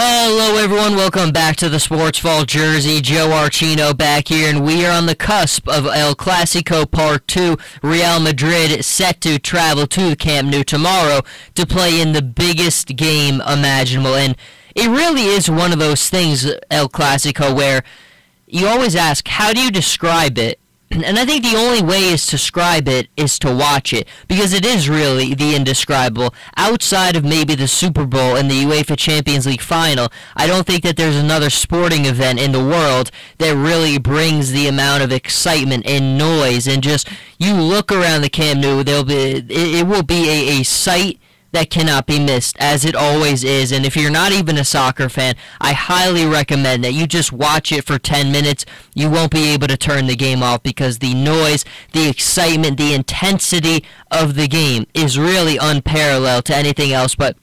Hello, everyone. Welcome back to the Sports Vault Jersey. Joe Archino back here, and we are on the cusp of El Clasico Part 2. Real Madrid set to travel to Camp Nou tomorrow to play in the biggest game imaginable. And it really is one of those things, El Clasico, where you always ask, how do you describe it? And I think the only way is to describe it is to watch it because it is really the indescribable. Outside of maybe the Super Bowl and the UEFA Champions League final, I don't think that there's another sporting event in the world that really brings the amount of excitement and noise and just you look around the Camp Nou, there'll be it, it will be a, a sight that cannot be missed, as it always is. And if you're not even a soccer fan, I highly recommend that you just watch it for 10 minutes. You won't be able to turn the game off because the noise, the excitement, the intensity of the game is really unparalleled to anything else. But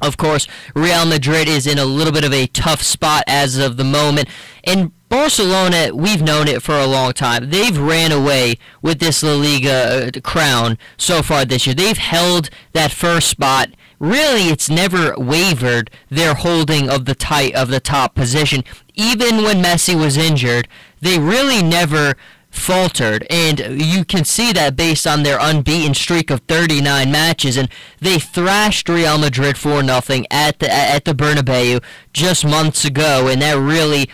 of course, Real Madrid is in a little bit of a tough spot as of the moment. And Barcelona, we've known it for a long time. They've ran away with this La Liga uh, crown so far this year. They've held that first spot. Really, it's never wavered their holding of the tight of the top position. Even when Messi was injured, they really never faltered, and you can see that based on their unbeaten streak of 39 matches, and they thrashed Real Madrid for nothing at the at the Bernabeu just months ago, and that really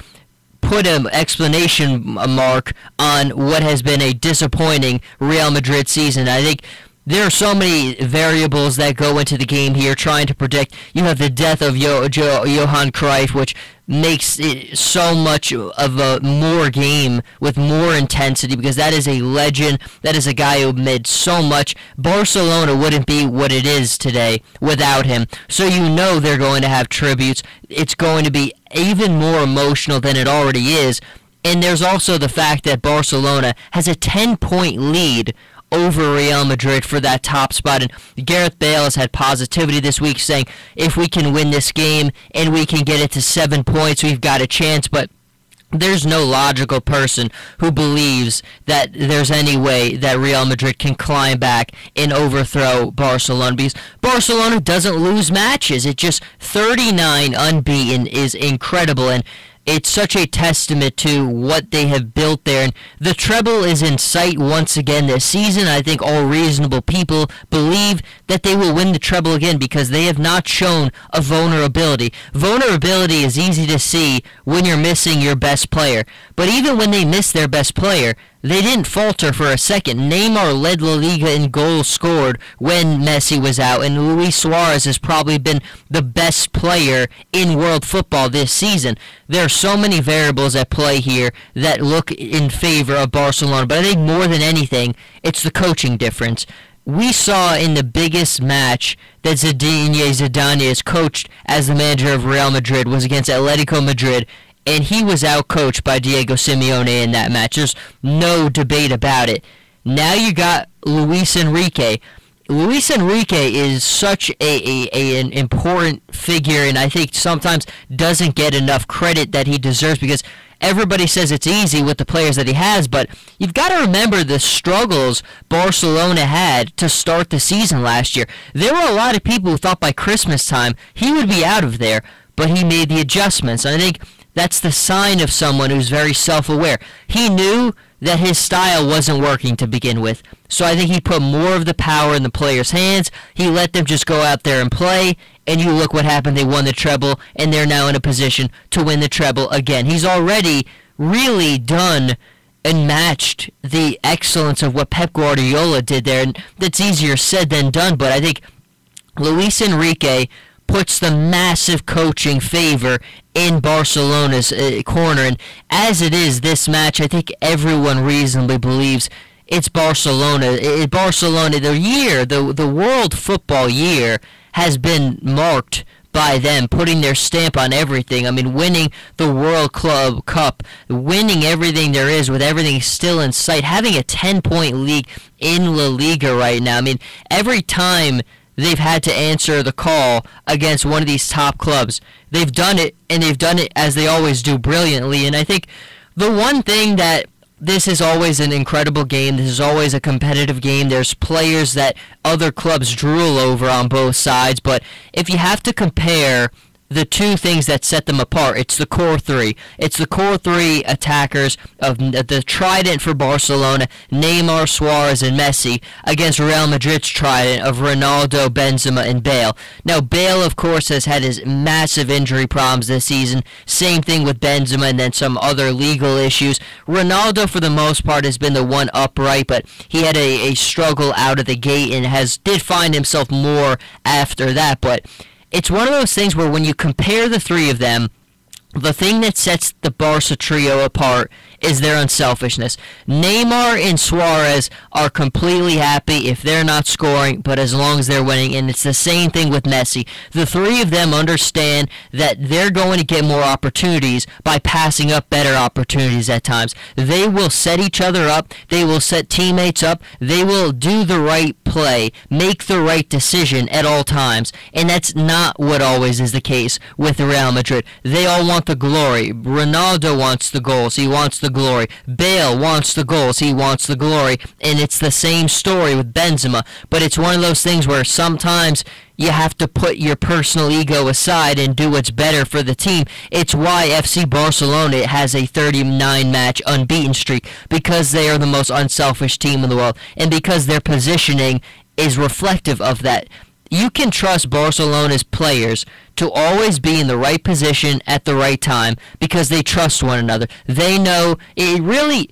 put an explanation mark on what has been a disappointing Real Madrid season. I think there are so many variables that go into the game here trying to predict. You have the death of Yo- jo- Johan Cruyff, which makes it so much of a more game with more intensity because that is a legend. That is a guy who made so much. Barcelona wouldn't be what it is today without him. So you know they're going to have tributes. It's going to be even more emotional than it already is. And there's also the fact that Barcelona has a 10 point lead over Real Madrid for that top spot. And Gareth Bale has had positivity this week saying if we can win this game and we can get it to seven points, we've got a chance. But there's no logical person who believes that there's any way that Real Madrid can climb back and overthrow Barcelona because Barcelona doesn't lose matches. It just 39 unbeaten is incredible and it's such a testament to what they have built there. And the treble is in sight once again this season. I think all reasonable people believe that they will win the treble again because they have not shown a vulnerability. Vulnerability is easy to see when you're missing your best player. But even when they miss their best player, they didn't falter for a second. Neymar led La Liga in goals scored when Messi was out, and Luis Suarez has probably been the best player in world football this season. There are so many variables at play here that look in favor of Barcelona, but I think more than anything, it's the coaching difference. We saw in the biggest match that Zinedine Zidane has coached as the manager of Real Madrid was against Atletico Madrid and he was outcoached by Diego Simeone in that match. There's no debate about it. Now you got Luis Enrique. Luis Enrique is such a, a, a, an important figure, and I think sometimes doesn't get enough credit that he deserves because everybody says it's easy with the players that he has, but you've got to remember the struggles Barcelona had to start the season last year. There were a lot of people who thought by Christmas time he would be out of there, but he made the adjustments. I think that's the sign of someone who's very self aware. He knew that his style wasn't working to begin with. So I think he put more of the power in the players' hands. He let them just go out there and play. And you look what happened. They won the treble, and they're now in a position to win the treble again. He's already really done and matched the excellence of what Pep Guardiola did there. And that's easier said than done, but I think Luis Enrique puts the massive coaching favor in Barcelona's uh, corner. And as it is this match, I think everyone reasonably believes it's Barcelona. It, Barcelona, the year, the the World Football year has been marked by them putting their stamp on everything. I mean, winning the World Club Cup, winning everything there is with everything still in sight, having a 10-point league in La Liga right now. I mean, every time they've had to answer the call against one of these top clubs. They've done it, and they've done it as they always do brilliantly. And I think the one thing that this is always an incredible game. This is always a competitive game. There's players that other clubs drool over on both sides. But if you have to compare the two things that set them apart. It's the core three. It's the core three attackers of the trident for Barcelona, Neymar, Suarez, and Messi, against Real Madrid's trident of Ronaldo, Benzema, and Bale. Now, Bale, of course, has had his massive injury problems this season. Same thing with Benzema and then some other legal issues. Ronaldo, for the most part, has been the one upright, but he had a, a struggle out of the gate and has did find himself more after that. But it's one of those things where when you compare the three of them, the thing that sets the Barca trio apart is their unselfishness. Neymar and Suarez are completely happy if they're not scoring, but as long as they're winning. And it's the same thing with Messi. The three of them understand that they're going to get more opportunities by passing up better opportunities at times. They will set each other up, they will set teammates up, they will do the right play, make the right decision at all times. And that's not what always is the case with Real Madrid. They all want the glory. Ronaldo wants the goals. He wants the glory. Bale wants the goals. He wants the glory. And it's the same story with Benzema. But it's one of those things where sometimes you have to put your personal ego aside and do what's better for the team. It's why FC Barcelona has a 39 match unbeaten streak because they are the most unselfish team in the world and because their positioning is reflective of that you can trust Barcelona's players to always be in the right position at the right time because they trust one another. They know it really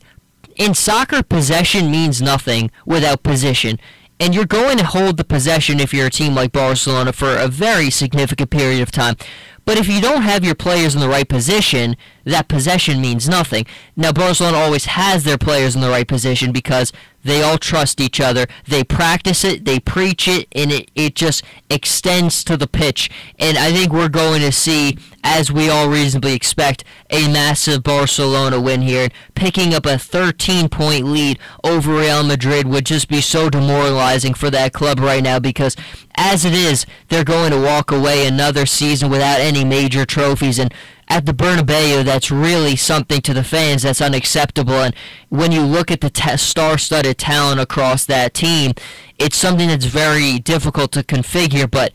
in soccer possession means nothing without position. And you're going to hold the possession if you're a team like Barcelona for a very significant period of time. But if you don't have your players in the right position, that possession means nothing. Now, Barcelona always has their players in the right position because they all trust each other. They practice it, they preach it, and it, it just extends to the pitch. And I think we're going to see, as we all reasonably expect, a massive Barcelona win here. Picking up a 13 point lead over Real Madrid would just be so demoralizing for that club right now because, as it is, they're going to walk away another season without any major trophies. And at the Bernabeu that's really something to the fans that's unacceptable. And when you look at the t- star-studded talent across that team it's something that's very difficult to configure. But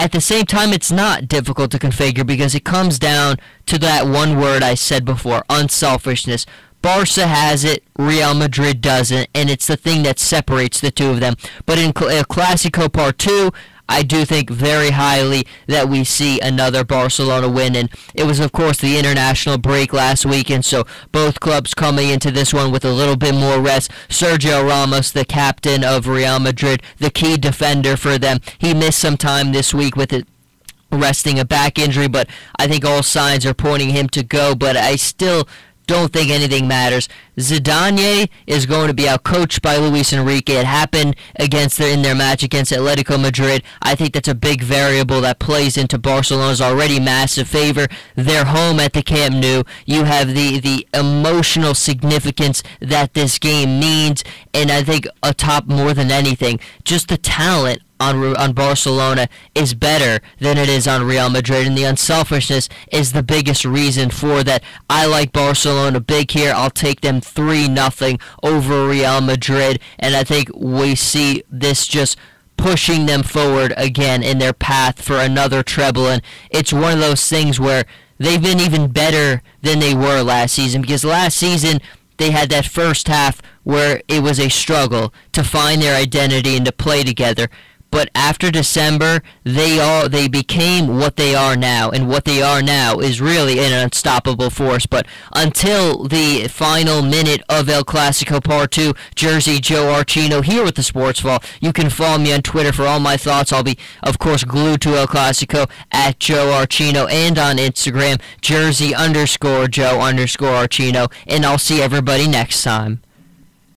at the same time it's not difficult to configure because it comes down to that one word I said before unselfishness Barca has it, Real Madrid doesn't, and it's the thing that separates the two of them. But in Cl- uh, Clasico Part 2, I do think very highly that we see another Barcelona win. And it was, of course, the international break last weekend, so both clubs coming into this one with a little bit more rest. Sergio Ramos, the captain of Real Madrid, the key defender for them, he missed some time this week with it resting a back injury, but I think all signs are pointing him to go. But I still don't think anything matters. Zidane is going to be out coached by Luis Enrique. It happened against their, in their match against Atletico Madrid. I think that's a big variable that plays into Barcelona's already massive favor. They're home at the Camp Nou. You have the the emotional significance that this game means, and I think atop more than anything, just the talent on on Barcelona is better than it is on Real Madrid, and the unselfishness is the biggest reason for that. I like Barcelona big here. I'll take them three nothing over Real Madrid, and I think we see this just pushing them forward again in their path for another treble. And it's one of those things where they've been even better than they were last season because last season they had that first half where it was a struggle to find their identity and to play together but after December, they all they became what they are now, and what they are now is really an unstoppable force. But until the final minute of El Clasico Part Two, Jersey Joe Archino here with the Sports Vault. You can follow me on Twitter for all my thoughts. I'll be, of course, glued to El Clasico at Joe Archino, and on Instagram, Jersey underscore Joe underscore Archino. And I'll see everybody next time.